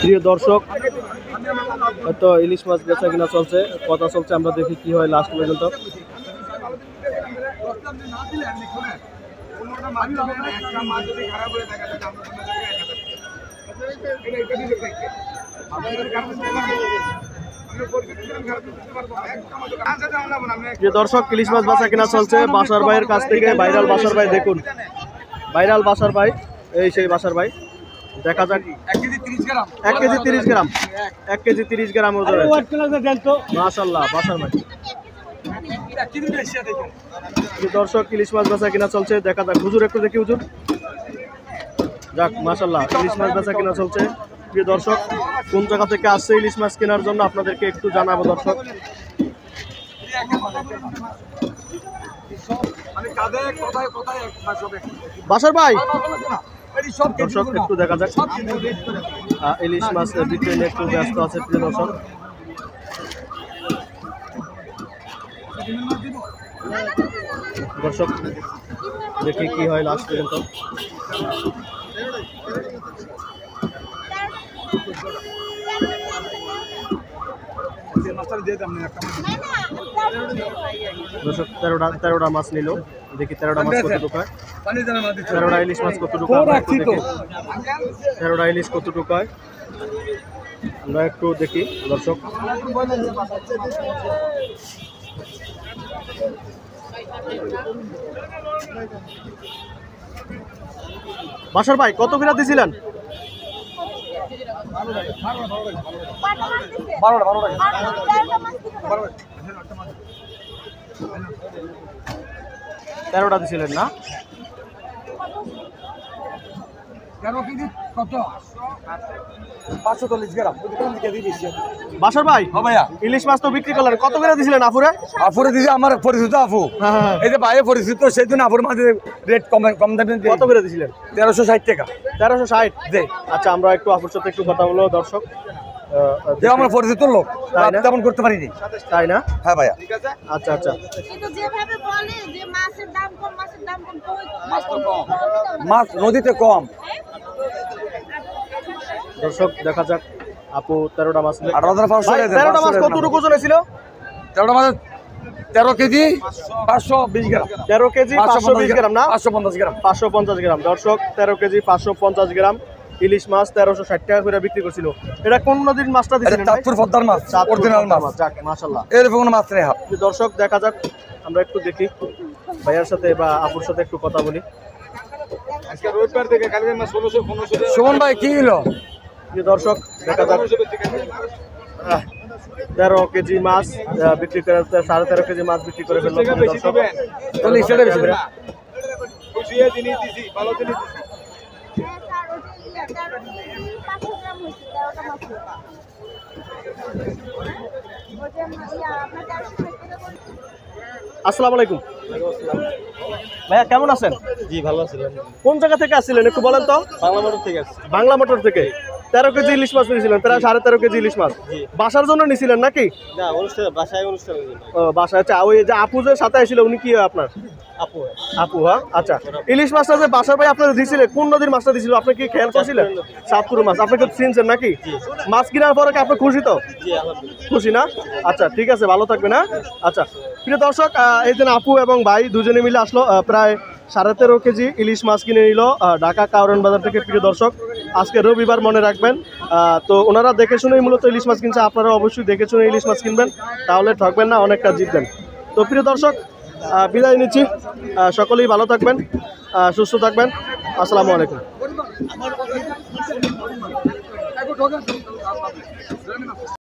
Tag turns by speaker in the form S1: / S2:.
S1: প্রিয় দর্শক তো ইলিশ মাছ বেচা কিনা চলছে, কথা চলছে, আমরা দেখি কি হয় লাস্ট পর্যন্ত। প্রিয় দর্শক, ইলিশ মাছ বাসা কিনা চলছে, বাসার ভাইয়ের কাছ থেকে ভাইরাল বাসার ভাই দেখুন। ভাইরাল বাসার ভাই, এই সেই বাসার ভাই। দেখা যাক। এক কেজি তিরিশ গ্রাম। এক কেজি তিরিশ গ্রাম। ওজনের মাশাল্লাহ বাসার ভাই প্রিয় দর্শক ইলিশ মাছ বেচা কিনা চলছে? দেখা যাক। হুজুর একটু দেখি হুজুর। যাক মাশাল্লাহ ইলিশ মাছ বেচা কিনা চলছে। প্রিয় দর্শক কোন জায়গা থেকে আসছে ইলিশ মাছ কেনার জন্য আপনাদেরকে একটু জানাব দর্শক। বাসার ভাই! দর্শক একটু দেখা যাক। ইলিশ মাছ বিক্রি নিয়ে একটু ব্যস্ত আছে প্রিয় দর্শক। দর্শক দেখি কি হয় লাস্ট পর্যন্ত। দর্শক তেরোটা তেরোটা মাছ নিল। দেখি তেরোটা মাছ কতটুকু হয় তেরোটা ইলিশ মাছ কতটুকু আমরা তেরোটা ইলিশ কতটুকু হয় আমরা একটু দেখি দর্শক। বাসার ভাই কত বিরা দিছিলেন? তেরোটা দিছিলেন না? বাসার ভাই
S2: ভাইয়া।
S1: ইলিশ মাছ তো বিক্রি করলেন। কত করে দিছিলেন আফুরে?
S2: আফুরে দিছে আমার পরিচিত আফু।
S1: হ্যাঁ, হ্যাঁ, হ্যাঁ।
S2: এই যে বাইরে পরিচিত সেই জন্য আফুর মাঝে রেট কম কম দামে
S1: কত করে দিছিলেন?
S2: তেরোশো ষাট টাকা।
S1: তেরোশো ষাট?
S2: দে
S1: আচ্ছা আমরা একটু আপুর সাথে একটু কথা বলব দর্শক।
S2: যে আমার পরিচিত লোক
S1: তাই না?
S2: তেমন করতে পারিনি।
S1: তাই না?
S2: হ্যাঁ ভাইয়া।
S1: আচ্ছা আচ্ছা।
S3: কিন্তু যেভাবে বলে যে মাছের দাম কম মাছের দাম কম তো ওই-
S2: মাছ তো কম। মাছ নদীতে কম।
S1: দর্শক দেখা যাক। আপু তেরোটা মাছ তেরোটা মাছ কতটুকু ওজনে ছিল?
S2: তেরোটা মাছ তেরো কেজি পাঁচশো বিশ গ্রাম।
S1: তেরো কেজি পাঁচশো বিশ গ্রাম না?
S2: পাঁচশো পঞ্চাশ গ্রাম।
S1: পাঁচশো পঞ্চাশ গ্রাম। দর্শক তেরো কেজি পাঁচশো পঞ্চাশ গ্রাম। ইলিশ মাছ তেরোশো ষাট টাকা করে বিক্রি করছিল। এটা কোন নদীর মাছটা
S2: এটা
S1: দিচ্ছেন
S2: চাঁদপুর পদ্মার মাছ অরিজিনাল মাছ।
S1: যাক মাশাল্লাহ
S2: এরকম কোনো মাছ নেই হাত
S1: দর্শক দেখা যাক আমরা একটু দেখি। ভাইয়ার সাথে বা আপুর সাথে একটু কথা বলি।
S2: সুমন ভাই কি হলো?
S1: যে দর্শক দেখা যাক। তেরো কেজি মাছ বিক্রি করে সাড়ে তেরো কেজি মাছ বিক্রি করে ফেলল দর্শক।
S2: তাহলে সেটা বেশি করে।
S3: হ্যাঁ, স্যার, ওটা ইয়ে, তেরো কেজি, পাঁচশো গ্রাম হয়েছে, তেরোটা মাছ
S1: আসসালামু আলাইকুম। ভাইয়া কেমন আছেন?
S4: জি ভালো আছেন
S1: কোন জায়গা থেকে আসছিলেন একটু বলেন তো?
S4: বাংলা মোটর থেকে
S1: বাংলা মোটর থেকে। তেরো কেজি ইলিশ মাছ নিয়েছিলেন প্রায় সাড়ে তেরো কেজি ইলিশ মাছ। বাসার জন্য নিয়েছিলেন নাকি?
S4: বাসায়
S1: আচ্ছা ওই যে আপু যে সাথে আসছিল উনি কি হয় আপনার?
S4: আপু
S1: আপু হ্যাঁ? আচ্ছা। ইলিশ মাছটা যে বাসার ভাই আপনার দিয়েছিলেন কোন নদীর মাছটা দিয়েছিল আপনি কি খেয়াল করছিলেন? সাতপুর মাছ। আপনি কি চিনছেন নাকি? মাছ কেনার পরে কি আপনি খুশি তো? খুশি না? আচ্ছা ঠিক আছে ভালো থাকবে না আচ্ছা প্রিয় দর্শক এই যে আপু এবং ভাই দুজনে মিলে আসলো প্রায় সাড়ে তেরো কেজি ইলিশ মাছ কিনে নিল ঢাকা কাউরন বাজার থেকে প্রিয় দর্শক। আজকে রবিবার মনে রাখবেন। তো ওনারা দেখে শুনেই মূলত ইলিশ মাছ কিনছে, আপনারা অবশ্যই দেখে শুনে ইলিশ মাছ কিনবেন, তাহলে ঠকবেন না, অনেকটা জিতবেন। তো প্রিয় দর্শক বিদায় নিচ্ছি। সকলেই ভালো থাকবেন সুস্থ থাকবেন। আসসালামু আলাইকুম।